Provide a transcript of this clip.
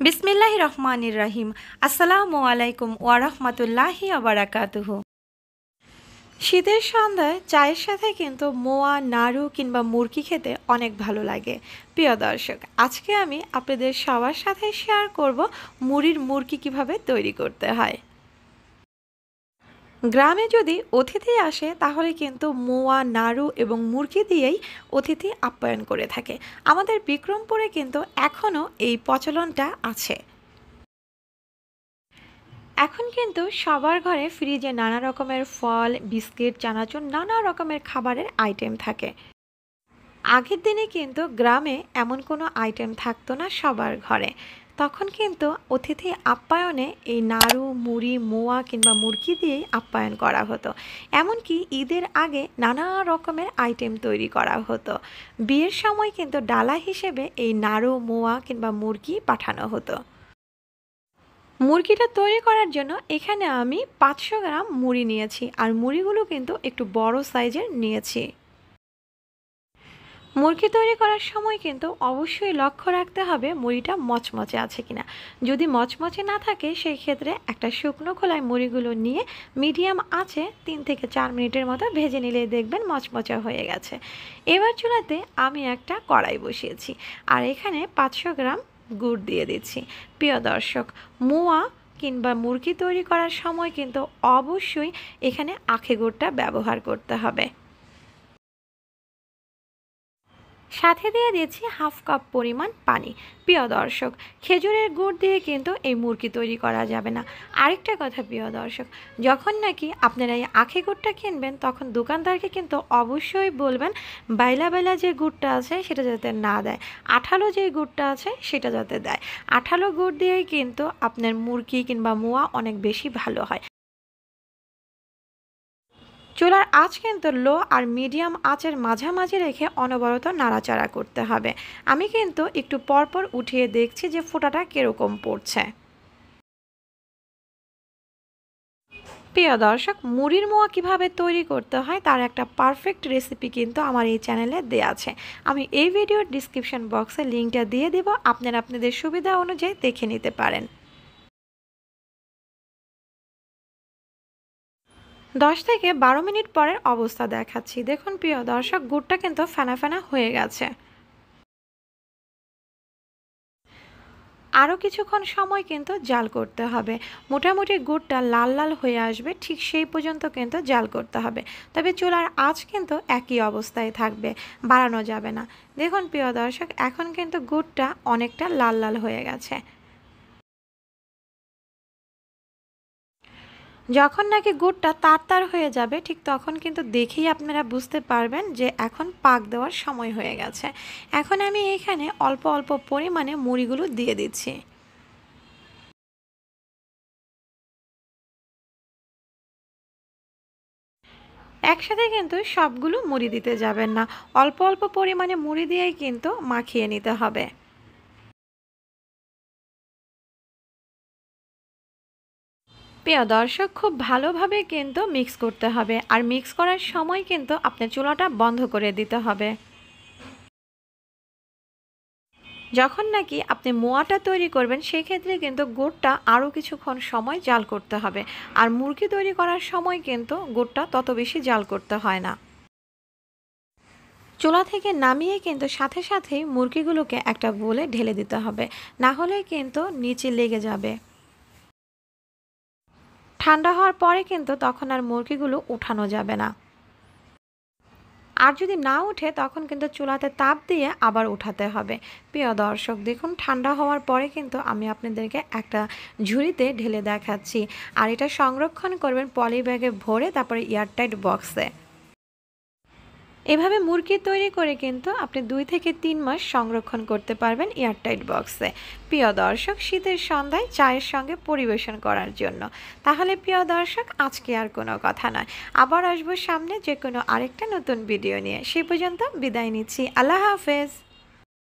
বিসমিল্লাহ রহমানির রাহিম। আসসালামু আলাইকুম ওয়ারহমতুল্লাহি আবরাকাতুহ শীতের সন্ধ্যায় চায়ের সাথে কিন্তু মোয়া, নাড়ু কিংবা মুরগি খেতে অনেক ভালো লাগে। প্রিয় দর্শক, আজকে আমি আপনাদের সবার সাথে শেয়ার করব মুড়ির মুরগি কীভাবে তৈরি করতে হয়। গ্রামে যদি অতিথি আসে, তাহলে কিন্তু মোয়া, নাড়ু এবং মুরগি দিয়েই অতিথি আপ্যায়ন করে থাকে। আমাদের বিক্রমপুরে কিন্তু এখনও এই প্রচলনটা আছে। এখন কিন্তু সবার ঘরে ফ্রিজে নানা রকমের ফল, বিস্কিট, চানাচুর, নানা রকমের খাবারের আইটেম থাকে। আগের দিনে কিন্তু গ্রামে এমন কোনো আইটেম থাকতো না সবার ঘরে। তখন কিন্তু অতিথি আপ্যায়নে এই নাড়ু, মুড়ি, মোয়া কিংবা মুরগি দিয়েই আপ্যায়ন করা হতো। এমনকি ঈদের আগে নানা রকমের আইটেম তৈরি করা হতো। বিয়ের সময় কিন্তু ডালা হিসেবে এই নাড়ু, মোয়া কিংবা মুরগি পাঠানো হতো। মুরগিটা তৈরি করার জন্য এখানে আমি পাঁচশো গ্রাম মুড়ি নিয়েছি। আর মুড়িগুলো কিন্তু একটু বড় সাইজের নিয়েছি। মুরগি তৈরি করার সময় কিন্তু অবশ্যই লক্ষ্য রাখতে হবে মুড়িটা মচমচে আছে কিনা। যদি মচমচে না থাকে, সেই ক্ষেত্রে একটা শুকনো খোলায় মুড়িগুলো নিয়ে মিডিয়াম আছে তিন থেকে চার মিনিটের মতো ভেজে নিলে দেখবেন মচমচা হয়ে গেছে। এবার চুলাতে আমি একটা কড়াই বসিয়েছি আর এখানে পাঁচশো গ্রাম গুড় দিয়ে দিচ্ছি। প্রিয় দর্শক, মোয়া কিংবা মুরগি তৈরি করার সময় কিন্তু অবশ্যই এখানে আখে গুড়টা ব্যবহার করতে হবে। সাথে দিয়ে দিয়েছি হাফ কাপ পরিমাণ পানি। প্রিয় দর্শক, খেজুরের গুড় দিয়ে কিন্তু এই মুরগি তৈরি করা যাবে না। আরেকটা কথা, প্রিয় দর্শক, যখন নাকি আপনারা এই আখে গুড়টা কিনবেন, তখন দোকানদারকে কিন্তু অবশ্যই বলবেন, বাইলা বাইলা যে গুড়টা আছে, সেটা যাতে না দেয়। আঠালো যে গুড়টা আছে, সেটা যাতে দেয়। আঠালো গুড় দিয়েই কিন্তু আপনার মুরগি কিংবা মোয়া অনেক বেশি ভালো হয়। চুলার আঁচ কিন্তু লো আর মিডিয়াম আঁচের মাঝামাঝি রেখে অনবরত নাড়াচাড়া করতে হবে। আমি কিন্তু একটু পরপর উঠিয়ে দেখছি যে ফোটাটা কীরকম পড়ছে। প্রিয় দর্শক, মুড়ির মোয়া কীভাবে তৈরি করতে হয় তার একটা পারফেক্ট রেসিপি কিন্তু আমার এই চ্যানেলে দেওয়া আছে। আমি এই ভিডিওর ডিসক্রিপশন বক্সে লিঙ্কটা দিয়ে দেব। আপনারা আপনাদের সুবিধা অনুযায়ী দেখে নিতে পারেন। দশ থেকে বারো মিনিট পরের অবস্থা দেখাচ্ছি। দেখুন প্রিয় দর্শক, গুড়টা কিন্তু ফেনা ফেনা হয়ে গেছে। আরও কিছুক্ষণ সময় কিন্তু জাল করতে হবে। মোটামুটি গুড়টা লাল লাল হয়ে আসবে, ঠিক সেই পর্যন্ত কিন্তু জাল করতে হবে। তবে চুলার আঁচ কিন্তু একই অবস্থায় থাকবে, বাড়ানো যাবে না। দেখুন প্রিয় দর্শক, এখন কিন্তু গুড়টা অনেকটা লাল লাল হয়ে গেছে। যখন নাকি গুড়টা তার তার হয়ে যাবে, ঠিক তখন কিন্তু দেখেই আপনারা বুঝতে পারবেন যে এখন পাক দেওয়ার সময় হয়ে গেছে। এখন আমি এখানে অল্প অল্প পরিমাণে মুড়িগুলো দিয়ে দিচ্ছি। একসাথে কিন্তু সবগুলো মুড়ি দিতে যাবেন না। অল্প অল্প পরিমাণে মুড়ি দিয়েই কিন্তু মাখিয়ে নিতে হবে। প্রিয় দর্শক, খুব ভালোভাবে কিন্তু মিক্স করতে হবে। আর মিক্স করার সময় কিন্তু আপনার চুলাটা বন্ধ করে দিতে হবে। যখন নাকি আপনি মোয়াটা তৈরি করবেন, সেক্ষেত্রে কিন্তু গুড়টা আরও কিছুক্ষণ সময় জাল করতে হবে। আর মুরগি তৈরি করার সময় কিন্তু গুড়টা তত বেশি জাল করতে হয় না। চুলা থেকে নামিয়ে কিন্তু সাথে সাথেই মুরগিগুলোকে একটা বলে ঢেলে দিতে হবে। না হলে কিন্তু নিচে লেগে যাবে। ঠান্ডা হওয়ার পরে কিন্তু তখন আর মুরগিগুলো উঠানো যাবে না। আর যদি না উঠে, তখন কিন্তু চুলাতে তাপ দিয়ে আবার উঠাতে হবে। প্রিয় দর্শক, দেখুন, ঠান্ডা হওয়ার পরে কিন্তু আমি আপনাদেরকে একটা ঝুড়িতে ঢেলে দেখাচ্ছি। আর এটা সংরক্ষণ করবেন পলি ব্যাগে ভরে তারপরে এয়ারটাইট বক্সে। এভাবে মুরগি তৈরি করে কিন্তু আপনি দুই থেকে তিন মাস সংরক্ষণ করতে পারবেন এয়ারটাইট বক্সে। প্রিয় দর্শক, শীতের সন্ধ্যায় চায়ের সঙ্গে পরিবেশন করার জন্য। তাহলে প্রিয় দর্শক, আজকে আর কোনো কথা নয়। আবার আসব সামনে যে কোনো আরেকটা নতুন ভিডিও নিয়ে। সে পর্যন্ত বিদায় নিচ্ছি। আল্লাহ হাফেজ।